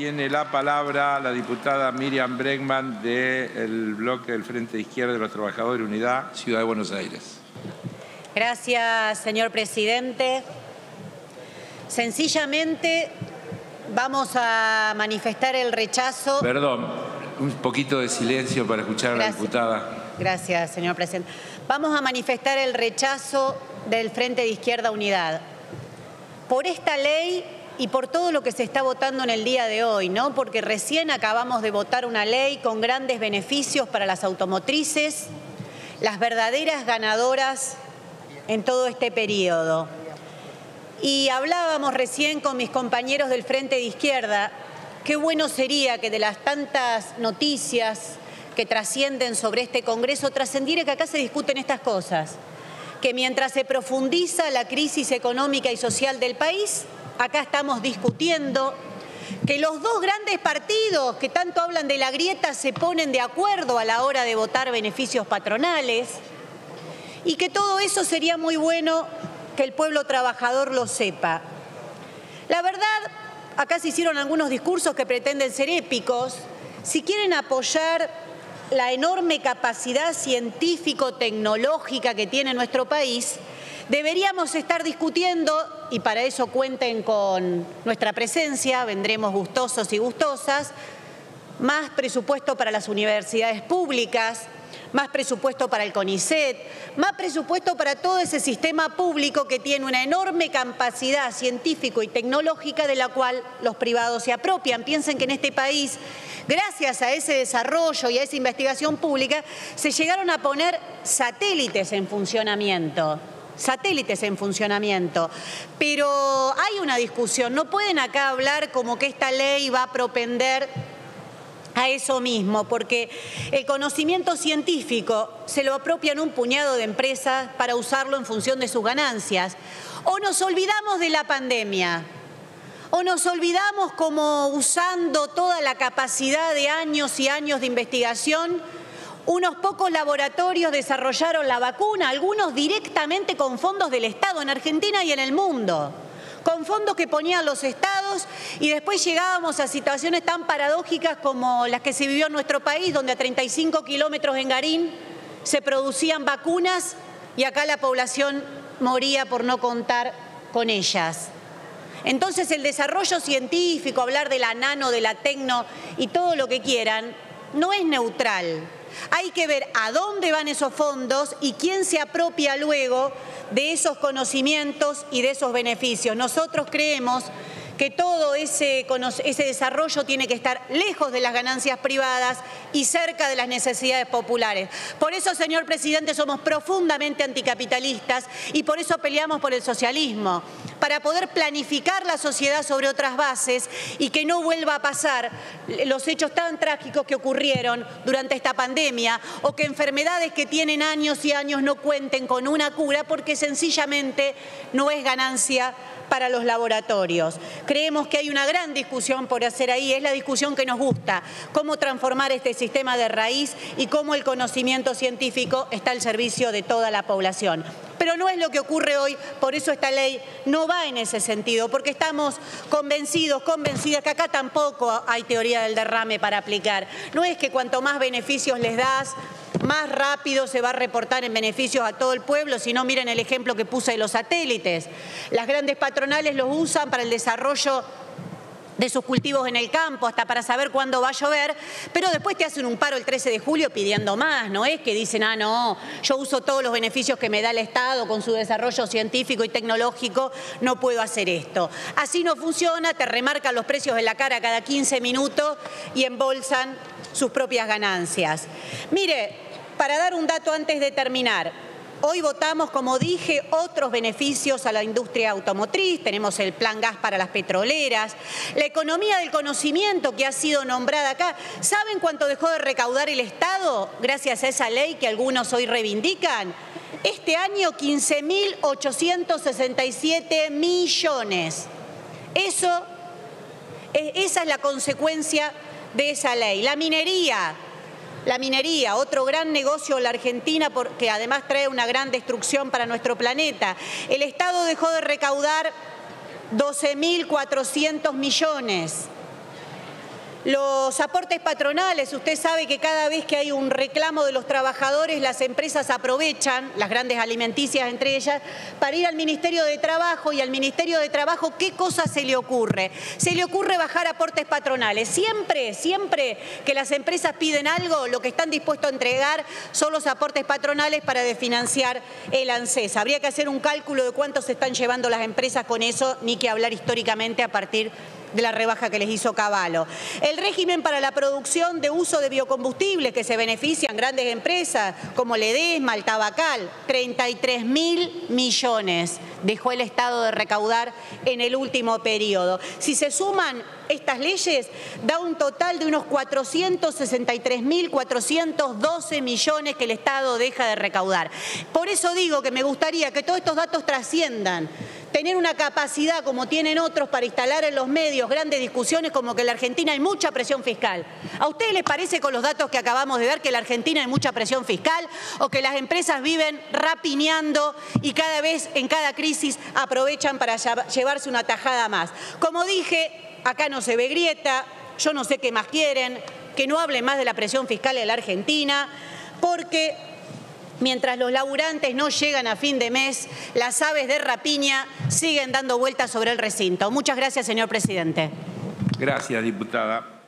Tiene la palabra la diputada Miriam Bregman del bloque del Frente de Izquierda de los Trabajadores Unidad, Ciudad de Buenos Aires. Gracias, señor presidente. Sencillamente vamos a manifestar el rechazo. Perdón, un poquito de silencio para escuchar a la diputada. Gracias, señor presidente. Vamos a manifestar el rechazo del Frente de Izquierda Unidad por esta ley y por todo lo que se está votando en el día de hoy, ¿no? Porque recién acabamos de votar una ley con grandes beneficios para las automotrices, las verdaderas ganadoras en todo este periodo. Y hablábamos recién con mis compañeros del Frente de Izquierda, qué bueno sería que de las tantas noticias que trascienden sobre este Congreso, trascendiera que acá se discuten estas cosas, que mientras se profundiza la crisis económica y social del país, acá estamos discutiendo que los dos grandes partidos que tanto hablan de la grieta se ponen de acuerdo a la hora de votar beneficios patronales y que todo eso sería muy bueno que el pueblo trabajador lo sepa. La verdad, acá se hicieron algunos discursos que pretenden ser épicos. Si quieren apoyar la enorme capacidad científico-tecnológica que tiene nuestro país, Deberíamos estar discutiendo, y para eso cuenten con nuestra presencia, vendremos gustosos y gustosas, más presupuesto para las universidades públicas, más presupuesto para el CONICET, más presupuesto para todo ese sistema público que tiene una enorme capacidad científico y tecnológica de la cual los privados se apropian. Piensen que en este país, gracias a ese desarrollo y a esa investigación pública, se llegaron a poner satélites en funcionamiento satélites en funcionamiento. Pero hay una discusión, no pueden acá hablar como que esta ley va a propender a eso mismo, porque el conocimiento científico se lo apropian un puñado de empresas para usarlo en función de sus ganancias. O nos olvidamos de la pandemia, o nos olvidamos como usando toda la capacidad de años y años de investigación unos pocos laboratorios desarrollaron la vacuna, algunos directamente con fondos del Estado en Argentina y en el mundo con fondos que ponían los estados y después llegábamos a situaciones tan paradójicas como las que se vivió en nuestro país, donde a 35 kilómetros en Garín se producían vacunas y acá la población moría por no contar con ellas. Entonces el desarrollo científico, hablar de la nano, de la tecno y todo lo que quieran, no es neutral. Hay que ver a dónde van esos fondos y quién se apropia luego de esos conocimientos y de esos beneficios. Nosotros creemos que todo ese, ese, desarrollo tiene que estar lejos de las ganancias privadas y cerca de las necesidades populares. Por eso, señor presidente, somos profundamente anticapitalistas y por eso peleamos por el socialismo, para poder planificar la sociedad sobre otras bases y que no vuelva a pasar los hechos tan trágicos que ocurrieron durante esta pandemia o que enfermedades que tienen años y años no cuenten con una cura porque sencillamente no es ganancia para los laboratorios. Creemos que hay una gran discusión por hacer ahí, es la discusión que nos gusta, cómo transformar este sistema de raíz y cómo el conocimiento científico está al servicio de toda la población. Pero no es lo que ocurre hoy, por eso esta ley no va en ese sentido, porque estamos convencidos, convencidas que acá tampoco hay teoría del derrame para aplicar. No es que cuanto más beneficios les das, más rápido se va a reportar en beneficios a todo el pueblo, si no miren el ejemplo que puse de los satélites. Las grandes patronales los usan para el desarrollo de sus cultivos en el campo, hasta para saber cuándo va a llover, pero después te hacen un paro el 13 de julio pidiendo más, no es que dicen, ah, no, yo uso todos los beneficios que me da el Estado con su desarrollo científico y tecnológico, no puedo hacer esto. Así no funciona, te remarcan los precios en la cara cada 15 minutos y embolsan sus propias ganancias. Mire, para dar un dato antes de terminar, Hoy votamos, como dije, otros beneficios a la industria automotriz, tenemos el plan gas para las petroleras, la economía del conocimiento que ha sido nombrada acá. ¿Saben cuánto dejó de recaudar el Estado gracias a esa ley que algunos hoy reivindican? Este año 15.867 millones. Eso, esa es la consecuencia de esa ley. La minería, la minería, otro gran negocio en la Argentina que además trae una gran destrucción para nuestro planeta. El Estado dejó de recaudar 12.400 millones. Los aportes patronales, usted sabe que cada vez que hay un reclamo de los trabajadores, las empresas aprovechan, las grandes alimenticias entre ellas, para ir al Ministerio de Trabajo y al Ministerio de Trabajo, ¿qué cosa se le ocurre? Se le ocurre bajar aportes patronales. Siempre, siempre que las empresas piden algo, lo que están dispuestos a entregar son los aportes patronales para desfinanciar el ANSES. Habría que hacer un cálculo de cuánto se están llevando las empresas con eso, ni que hablar históricamente a partir de de la rebaja que les hizo Caballo. El régimen para la producción de uso de biocombustibles que se benefician grandes empresas como Ledesma, el Tabacal, 33 mil millones dejó el Estado de recaudar en el último periodo. Si se suman estas leyes, da un total de unos 463.412 millones que el Estado deja de recaudar. Por eso digo que me gustaría que todos estos datos trasciendan tener una capacidad como tienen otros para instalar en los medios grandes discusiones como que en la Argentina hay mucha presión fiscal. ¿A ustedes les parece con los datos que acabamos de ver que en la Argentina hay mucha presión fiscal o que las empresas viven rapiñando y cada vez en cada crisis aprovechan para llevarse una tajada más? Como dije, acá no se ve grieta, yo no sé qué más quieren, que no hable más de la presión fiscal en la Argentina, porque Mientras los laburantes no llegan a fin de mes, las aves de rapiña siguen dando vueltas sobre el recinto. Muchas gracias, señor presidente. Gracias, diputada.